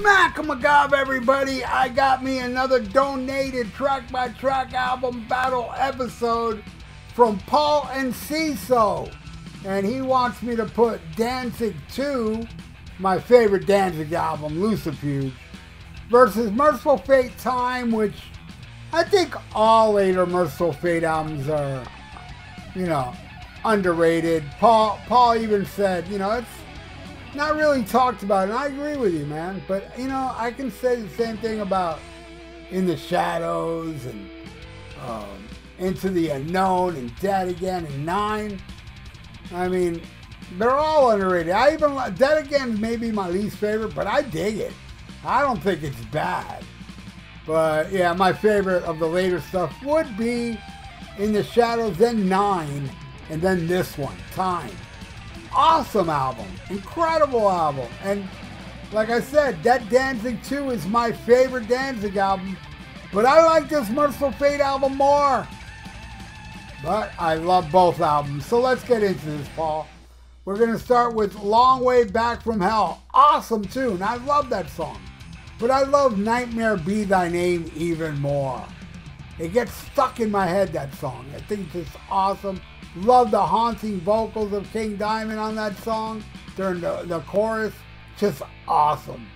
Smack 'em everybody! I got me another donated track by track album battle episode from Paul Enciso. And he wants me to put Danzig 2, my favorite Danzig album, Lucifuge, versus Mercyful Fate Time, which I think all later Mercyful Fate albums are, you know, underrated. Paul Paul even said, you know, it's not really talked about, and I agree with you, man. But you know, I can say the same thing about In the Shadows and um, Into the Unknown and Dead Again and Nine. I mean, they're all underrated. I even Dead Again may be my least favorite, but I dig it. I don't think it's bad. But yeah, my favorite of the later stuff would be In the Shadows, then Nine, and then this one, Time awesome album, incredible album. And like I said, that Danzig 2 is my favorite Danzig album, but I like this Mercyful Fate album more. But I love both albums. So let's get into this, Paul. We're going to start with Long Way Back from Hell. Awesome tune. I love that song. But I love Nightmare Be Thy Name even more. It gets stuck in my head, that song. I think it's just awesome. Love the haunting vocals of King Diamond on that song during the, the chorus. Just awesome.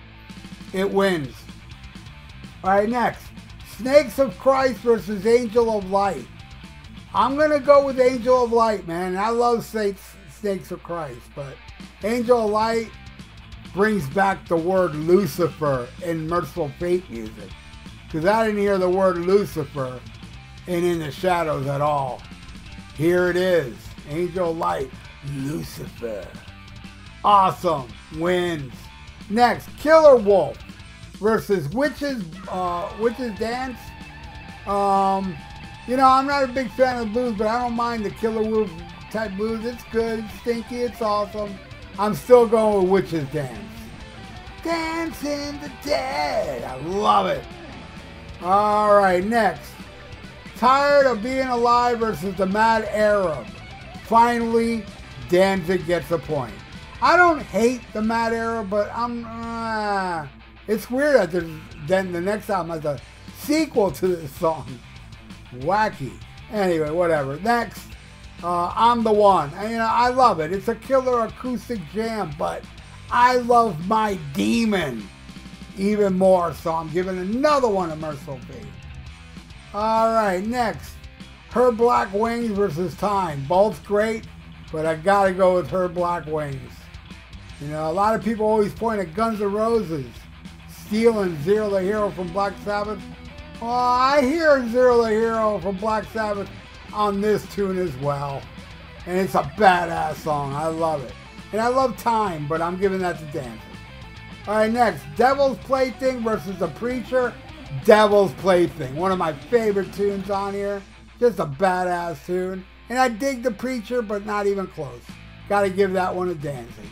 It wins. All right, next. Snakes of Christ versus Angel of Light. I'm going to go with Angel of Light, man. I love Snakes, Snakes of Christ, but Angel of Light brings back the word Lucifer in Mercyful Fate music. Because I didn't hear the word Lucifer in In the Shadows at all. Here it is. Angel Light, Lucifer. Awesome. Wins. Next, Killer Wolf versus Witches, uh, Witches Dance. Um, you know, I'm not a big fan of blues, but I don't mind the Killer Wolf type blues. It's good, it's stinky, it's awesome. I'm still going with Witches Dance. Dancing the Dead. I love it. All right, next. Tired of being alive versus the Mad Arab. Finally, Danzig gets a point. I don't hate the Mad Arab, but I'm. Uh, it's weird that there's, then the next album has a sequel to this song. Wacky. Anyway, whatever. Next, uh, I'm the one. And, you know, I love it. It's a killer acoustic jam, but I love my demon even more, so I'm giving another one a Mercyful Fate. All right, next. Her Black Wings versus Time. Both great, but I gotta go with Her Black Wings. You know, a lot of people always point at Guns N' Roses stealing Zero the Hero from Black Sabbath. Well, I hear Zero the Hero from Black Sabbath on this tune as well. And it's a badass song. I love it. And I love Time, but I'm giving that to Danzig. All right, next. Devil's Plaything versus The Preacher. Devil's Plaything, one of my favorite tunes on here. Just a badass tune. And I dig The Preacher, but not even close. Gotta give that one a Danzig.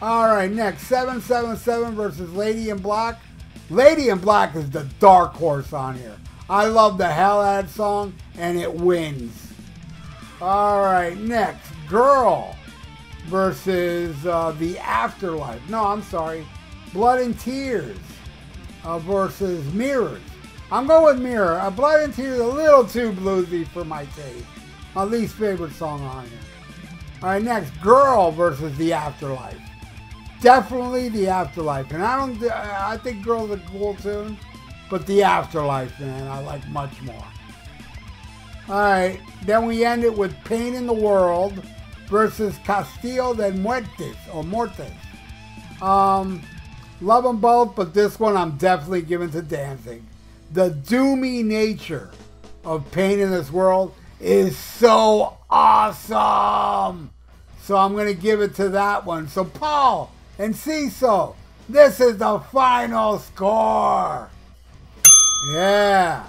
Alright, next 777 versus Lady in Black. Lady in Black is the dark horse on here. I love the hell out of that song, and it wins. Alright, next Girl versus uh, The Afterlife. No, I'm sorry. Blood and Tears uh, versus Mirrors. I'm going with Mirror. Uh, Blood and Tears a little too bluesy for my taste. My least favorite song on here. All right, next, Girl versus The Afterlife. Definitely The Afterlife. And I don't, I think Girl's a cool tune, but The Afterlife, man, I like much more. All right, then we end it with Pain in the World versus Castillo de Muertes, or Mortes. Um, Love them both, but this one I'm definitely giving to Danzig. The doomy nature of pain in this world is so awesome. So I'm going to give it to that one. So Paul Enciso, this is the final score. Yeah.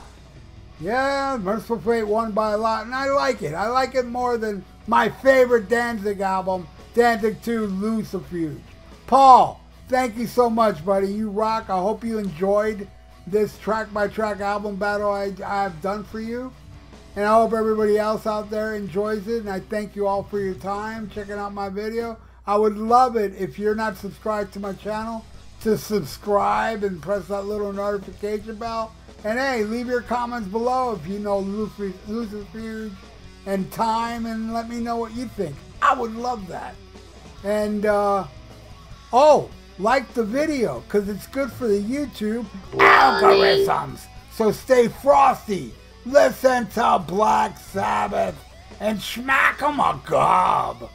Yeah, Mercyful Fate won by a lot, and I like it. I like it more than my favorite Danzig album, Danzig 2 Lucifuge. Paul, thank you so much, buddy. You rock. I hope you enjoyed this track by track album battle I, I've done for you. And I hope everybody else out there enjoys it. And I thank you all for your time checking out my video. I would love it if you're not subscribed to my channel to subscribe and press that little notification bell. And hey, leave your comments below if you know Lucifuge and time and let me know what you think. I would love that. And, uh, oh, like the video because it's good for the YouTube algorithms. So stay frosty. Listen to Black Sabbath and smack 'em a gob.